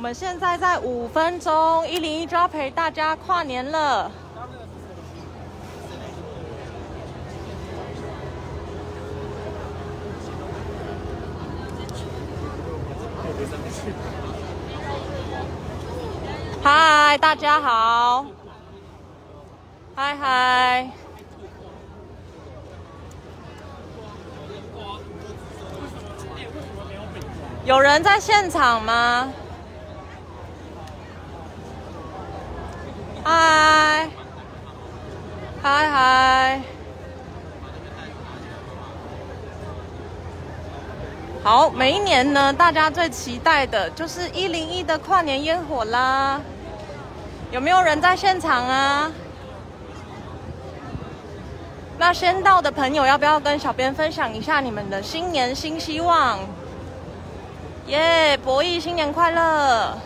我们现在在五分钟，一零一就要陪大家跨年了。嗨，大家好。嗨嗨。有人在现场吗？嗨，嗨嗨。好，每一年呢，大家最期待的就是一零一的跨年烟火啦。有没有人在现场啊？那先到的朋友，要不要跟小编分享一下你们的新年新希望？耶，博弈新年快乐！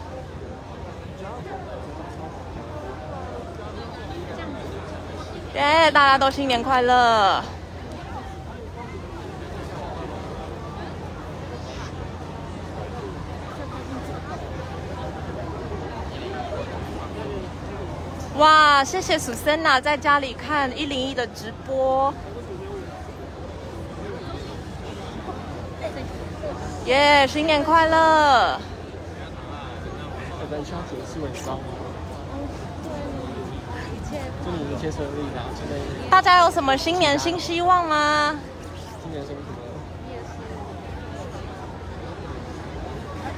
耶，大家都新年快乐！哇，谢谢 Susanna 在家里看一零一的直播。耶，新年快乐！祝你们一切顺利大家有什么新年新希望吗？新年辛苦了。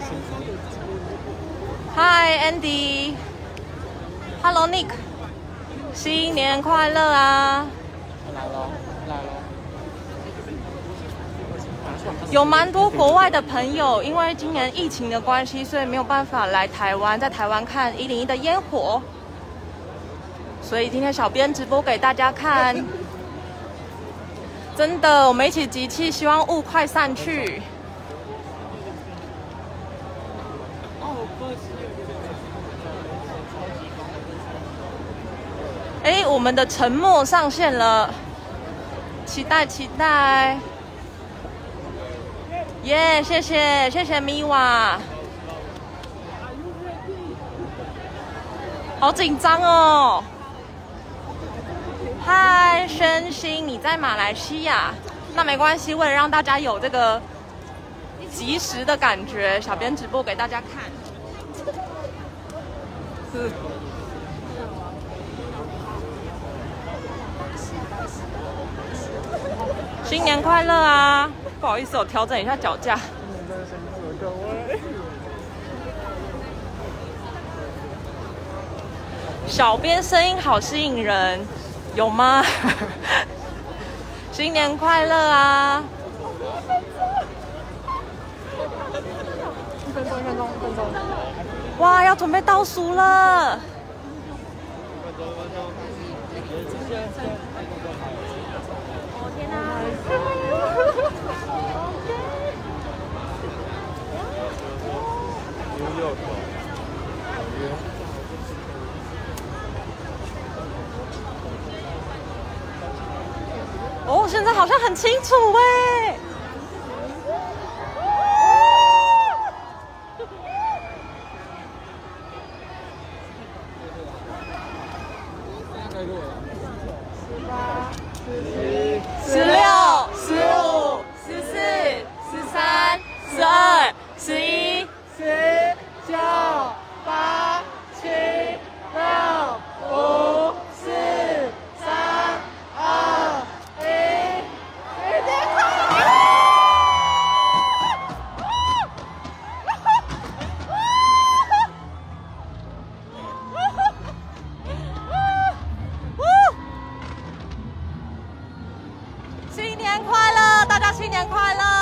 辛苦了。嗨，Andy。Hello Nick，新年快乐啊！来喽，来喽。有蛮多国外的朋友，因为今年疫情的关系，所以没有办法来台湾，在台湾看一零一的烟火。所以今天小编直播给大家看，真的，我们一起集气，希望雾快散去。哎，我们的沉默上线了，期待期待。耶，谢谢谢谢咪娃，好紧张哦。嗨，申鑫，你在马来西亚？那没关系，为了让大家有这个及时的感觉，小编直播给大家看。新年快乐啊！不好意思，我调整一下脚架。小编声音好吸引人，有吗？新年快乐啊！一分钟，一分钟，一分钟。哇，要准备倒数了。好像很清楚哎。快乐，大家新年快乐！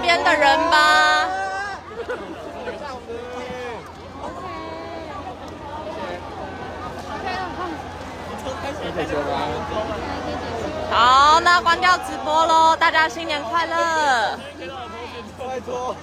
边的人吧。好，那关掉直播喽，大家新年快乐！拜托。